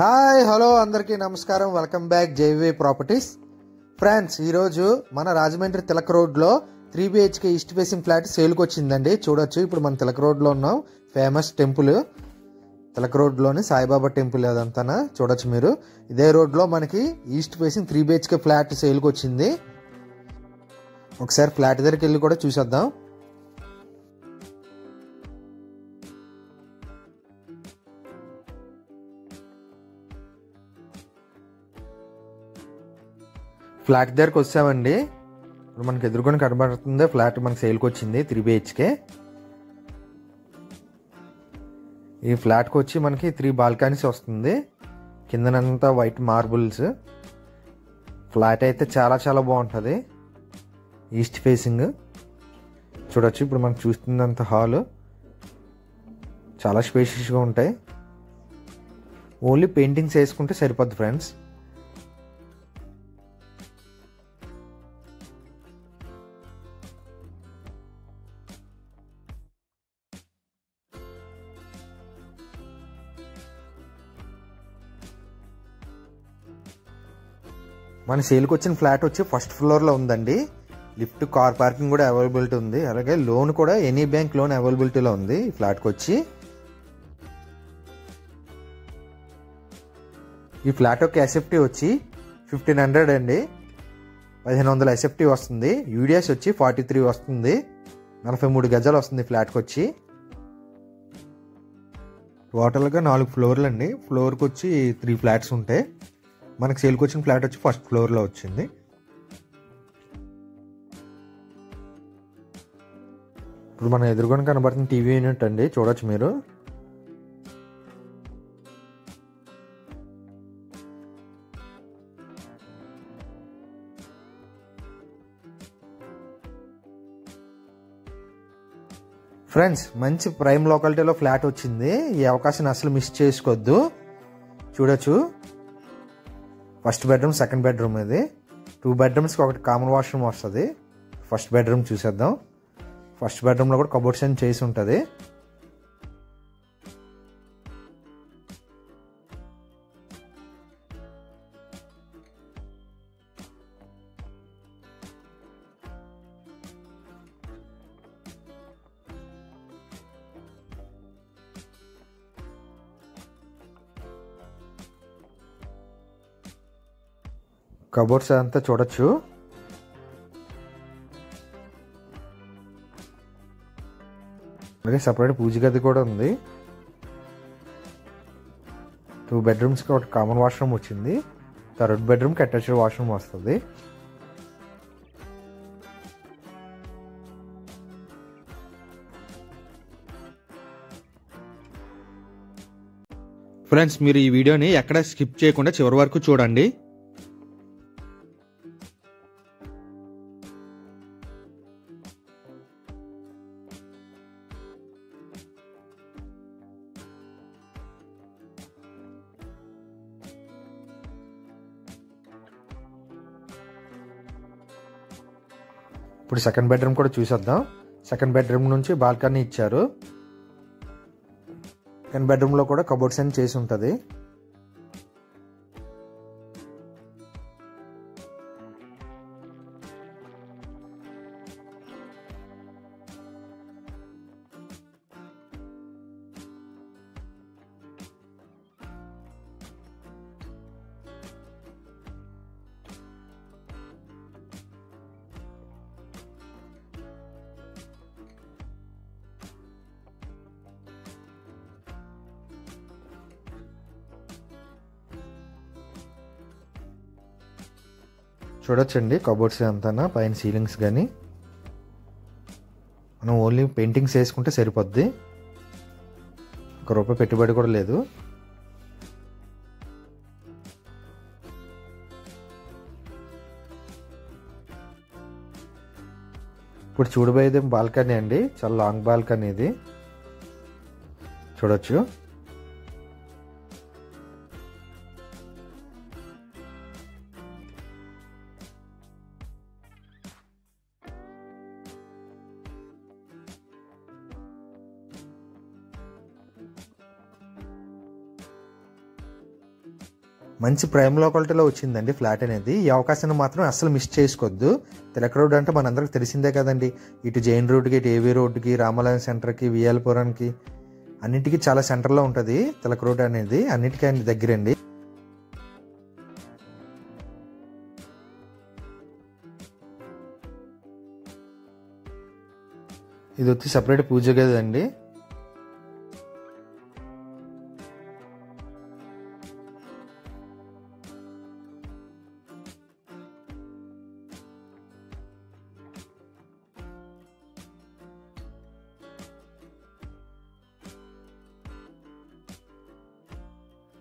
Hi hello అందరికీ నమస్కారం. Welcome back JV properties. Friends ఈరోజు మన రాజమండ్రి తిలక్ రోడ్లో three BHK east facing flat సేల్కి వచ్చిందండి చూడొచ్చు ఇప్పుడు మన తిలక్ రోడ్లో ఉన్నాం. Famous temple. తిలక్ రోడ్లోని సాయిబాబా టెంపుల్ అదంతా చూడొచ్చు మీరు. ఇదే రోడ్లో మనకి east facing three BHK flat సేల్కి వచ్చింది ఒకసారి ఫ్లాట్ దగ్గరికి వెళ్ళి కూడా చూసేద్దాం. ఫ్లాట్ దగ్గరకు వచ్చామండి. ఇప్పుడు మనకి ఎదుర్కొని కనబడుతుంది ఫ్లాట్ మనకి సేల్కి వచ్చింది త్రీ బిహెచ్కే. ఈ ఫ్లాట్కి వచ్చి మనకి త్రీ బాల్కనీస్ వస్తుంది. కిందనంతా వైట్ మార్బుల్స్. ఫ్లాట్ అయితే చాలా చాలా బాగుంటుంది. East facing. చూడొచ్చు ఇప్పుడు మనం చూస్తున్నంత హాల్. చాలా స్పేషియస్గా ఉంటాయి. ఓన్లీ పెయింటింగ్స్ వేసుకుంటే సరిపోద్ది ఫ్రెండ్స్. మన సేల్కి వచ్చిన ఫ్లాట్ వచ్చి ఫస్ట్ ఫ్లోర్లో ఉందండి. లిఫ్ట్ కార్ పార్కింగ్ కూడా అవైలబిలిటీ ఉంది. అలాగే లోన్ కూడా ఎనీ బ్యాంక్ లోన్ అవైలబిలిటీలో ఉంది ఫ్లాట్కి వచ్చి. ఈ ఫ్లాట్ యొక్క ఎస్ఎఫ్టీ వచ్చి ఫిఫ్టీన్ హండ్రెడ్ అండి. పదిహేను వందల ఎస్ఎఫ్టీ వస్తుంది. యూడిఎస్ వచ్చి ఫార్టీ త్రీ వస్తుంది. నలభై మూడు గజాలు వస్తుంది ఫ్లాట్కి వచ్చి. టోటల్గా నాలుగు ఫ్లోర్లు అండి ఫ్లోర్కి వచ్చి త్రీ ఫ్లాట్స్ ఉంటాయి. మనకు సేల్కి వచ్చిన ఫ్లాట్ వచ్చి ఫస్ట్ ఫ్లోర్లో వచ్చింది. ఇప్పుడు మన ఎదురుకొని కనబడుతున్న టీవీ యూనిట్ అండి చూడొచ్చు మీరు. ఫ్రెండ్స్ మంచి ప్రైమ్ లోకాలిటీలో ఫ్లాట్ వచ్చింది. ఈ అవకాశాన్ని అసలు మిస్ చేసుకోవద్దు చూడొచ్చు. ఫస్ట్ బెడ్రూమ్ సెకండ్ బెడ్రూమ్ ఇది. టూ బెడ్రూమ్స్కి ఒకటి కామన్ వాష్రూమ్ వస్తుంది. ఫస్ట్ బెడ్రూమ్ చూసేద్దాం. ఫస్ట్ బెడ్రూమ్లో కూడా కబోర్డ్స్ అని చేసి ఉంటుంది. కబోర్డ్స్ అంతా చూడొచ్చు. అలాగే సపరేట్ పూజ గది కూడా ఉంది. టూ బెడ్రూమ్స్కి ఒక కామన్ వాష్రూమ్ వచ్చింది. థర్డ్ బెడ్రూమ్కి అటాచ్డ్ వాష్రూమ్ వస్తుంది. ఫ్రెండ్స్ మీరు ఈ వీడియోని ఎక్కడ స్కిప్ చేయకుండా చివరి వరకు చూడండి. ఇప్పుడు సెకండ్ బెడ్రూమ్ కూడా చూసేద్దాం. సెకండ్ బెడ్రూమ్ నుంచి బాల్కనీ ఇచ్చారు. సెకండ్ బెడ్రూమ్లో కూడా కబోర్డ్స్ అని చేసి ఉంటుంది. చూడొచ్చండి కబోర్డ్స్ అంతా పైన సీలింగ్స్ కానీ మనం ఓన్లీ పెయింటింగ్స్ వేసుకుంటే సరిపోద్ది. ఒక రూపాయి పెట్టుబడి కూడా లేదు. ఇప్పుడు చూడబోయేది బాల్కనీ అండి చాలా లాంగ్ బాల్కనీ ఇది. చూడొచ్చు. మంచి ప్రైమ్ లోకాలిటీలో వచ్చిందండి ఫ్లాట్ అనేది. ఈ అవకాశాన్ని మాత్రం అస్సలు మిస్ చేసుకోవద్దు. తిలక్ రోడ్ అంటే మనందరికి తెలిసిందే కదండి. ఇటు జైన్ రోడ్కి ఇటు ఏవీ రోడ్డుకి రామాలయం సెంటర్కి విఎల్పురానికి అన్నిటికీ చాలా సెంటర్లో ఉంటుంది తిలక్ రోడ్ అనేది. అన్నిటికీ దగ్గరండి. ఇది వచ్చి సపరేట్ పూజ గది అండి.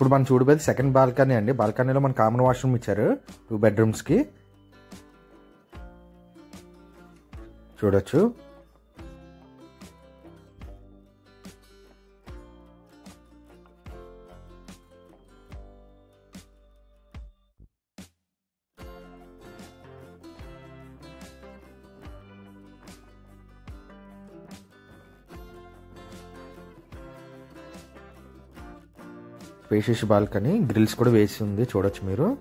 ఇప్పుడు మనం చూడబోయేది సెకండ్ బాల్కనీ అండి. బాల్కనీలో మన కామన్ వాష్రూమ్ ఇచ్చారు టూ బెడ్రూమ్స్కి చూడొచ్చు. స్పేషియస్ బాల్కనీ గ్రిల్స్ కూడా వేసి ఉంది చూడొచ్చు మీరు.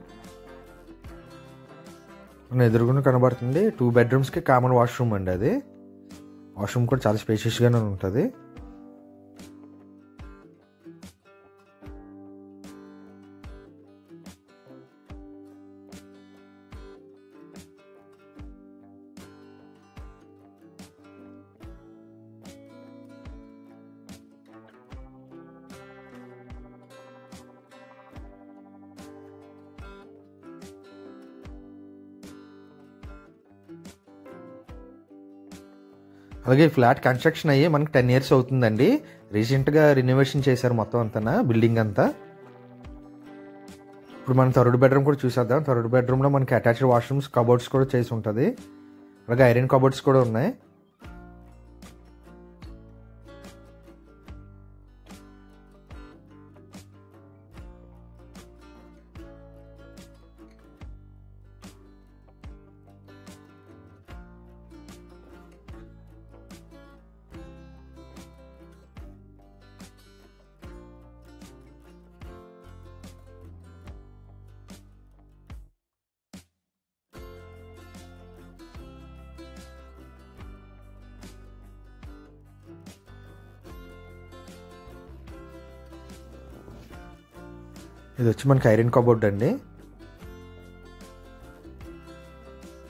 మన ఎదురుగున కనబడుతుంది టూ బెడ్రూమ్స్కి కామన్ వాష్రూమ్ అండి అది. వాష్రూమ్ కూడా చాలా స్పేషియస్గానే ఉంటుంది. అలాగే ఫ్లాట్ కన్స్ట్రక్షన్ అయ్యి మనకి టెన్ ఇయర్స్ అవుతుందండి. రీసెంట్గా రినోవేషన్ చేశారు మొత్తం అంతా బిల్డింగ్ అంతా? ఇప్పుడు మనం థర్డ్ బెడ్రూమ్ కూడా చూసేద్దాం. థర్డ్ బెడ్రూమ్లో మనకి అటాచ్డ్ వాష్రూమ్స్ కబోర్డ్స్ కూడా చేసి ఉంటుంది. అలాగే ఐరన్ కబోర్డ్స్ కూడా ఉన్నాయి. ఇది వచ్చి మనకి ఐరన్ కబోర్డ్ అండి.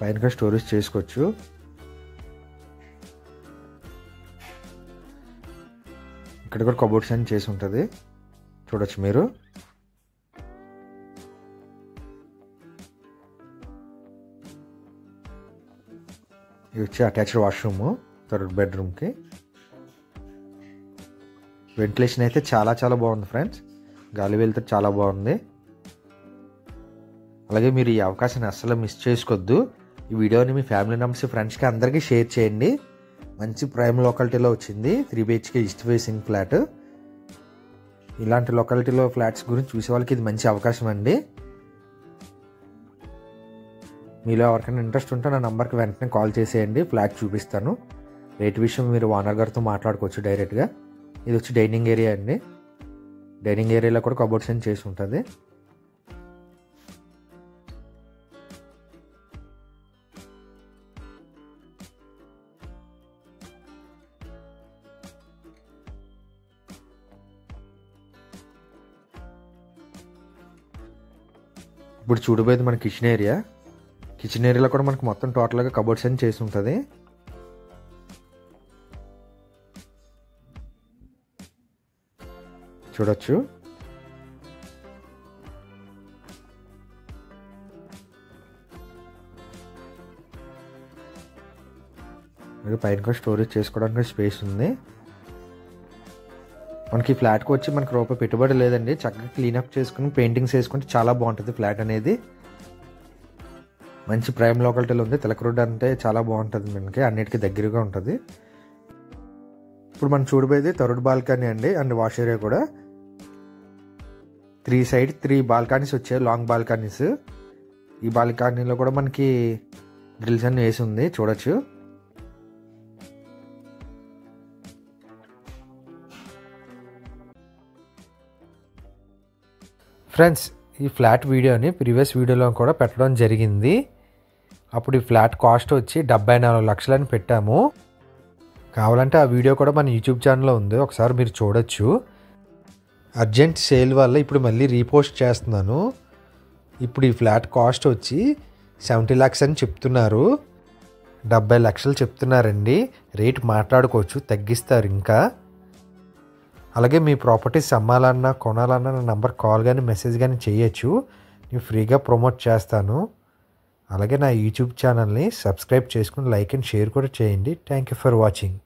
పైన స్టోరేజ్ చేసుకోవచ్చు. ఇక్కడ కూడా కబోర్డ్స్ అని చేసి ఉంటుంది. చూడొచ్చు మీరు. ఇది వచ్చి అటాచ్డ్ వాష్రూమ్ థర్డ్ బెడ్రూమ్కి వెంటిలేషన్ అయితే చాలా చాలా బాగుంది ఫ్రెండ్స్ గాలి వెళ్తే చాలా బాగుంది. అలాగే మీరు ఈ అవకాశాన్ని అస్సలు మిస్ చేసుకోవద్దు. ఈ వీడియోని మీ ఫ్యామిలీ మెంబర్స్ ఫ్రెండ్స్కి అందరికీ షేర్ చేయండి. మంచి ప్రైమ్ లొకాలిటీలో వచ్చింది three BHK east facing flat. ఇలాంటి లొకాలిటీలో ఫ్లాట్స్ గురించి చూసే వాళ్ళకి ఇది మంచి అవకాశం అండి. మీలో ఎవరికైనా ఇంట్రెస్ట్ ఉంటే నా నెంబర్కి వెంటనే కాల్ చేసేయండి. ఫ్లాట్ చూపిస్తాను. రేట్ విషయం మీరు ఓనర్ గారితో మాట్లాడుకోవచ్చు డైరెక్ట్గా. ఇది వచ్చి డైనింగ్ ఏరియా అండి. డైనింగ్ ఏరియాలో కూడా కబోర్డ్స్ అని చేసి ఉంటుంది. ఇప్పుడు చూడబోయేది మన కిచెన్ ఏరియా కిచెన్ ఏరియాలో కూడా మనకు మొత్తం టోటల్గా కబోర్డ్స్ అని చేసి ఉంటుంది. చూడొచ్చు. అలాగే పైన కూడా స్టోరేజ్ చేసుకోవడానికి స్పేస్ ఉంది. మనకి ఫ్లాట్కి వచ్చి మనకి రూపాయి పెట్టుబడి లేదండి. చక్కగా క్లీనప్ చేసుకుని పెయింటింగ్స్ వేసుకుంటే చాలా బాగుంటుంది ఫ్లాట్ అనేది. మంచి ప్రైమ్ లోకాలిటీలో ఉంది. తిలక రోడ్ అంటే చాలా బాగుంటుంది మనకి. అన్నిటికీ దగ్గరగా ఉంటుంది. ఇప్పుడు మనం చూడబోయేది థర్డ్ బాల్కనీ అండి. అండ్ వాష్ ఏరియా కూడా. త్రీ సైడ్ త్రీ బాల్కనీస్ వచ్చాయి లాంగ్ బాల్కనీస్. ఈ బాల్కనీలో కూడా మనకి గ్రిల్స్ అన్ని వేసి ఉంది చూడొచ్చు. ఫ్రెండ్స్ ఈ ఫ్లాట్ వీడియోని ప్రీవియస్ వీడియోలో కూడా పెట్టడం జరిగింది. అప్పుడు ఈ ఫ్లాట్ కాస్ట్ వచ్చి డెబ్బై నాలుగు లక్షలని పెట్టాము. కావాలంటే ఆ వీడియో కూడా మన యూట్యూబ్ ఛానల్లో ఉంది ఒకసారి మీరు చూడొచ్చు. అర్జెంట్ సేల్ వల్ల ఇప్పుడు మళ్ళీ రీపోస్ట్ చేస్తున్నాను. ఇప్పుడు ఈ ఫ్లాట్ కాస్ట్ వచ్చి సెవెంటీ ల్యాక్స్ అని చెప్తున్నారు. డెబ్బై లక్షలు చెప్తున్నారండి. రేట్ మాట్లాడుకోవచ్చు తగ్గిస్తారు ఇంకా. అలాగే మీ ప్రాపర్టీస్ అమ్మాలన్నా కొనాలన్నా నా నెంబర్ కాల్ కానీ మెసేజ్ కానీ చేయొచ్చు. నేను ఫ్రీగా ప్రమోట్ చేస్తాను. అలాగే నా యూట్యూబ్ ఛానల్ని సబ్స్క్రైబ్ చేసుకుని లైక్ అండ్ షేర్ కూడా చేయండి. Thank you for watching.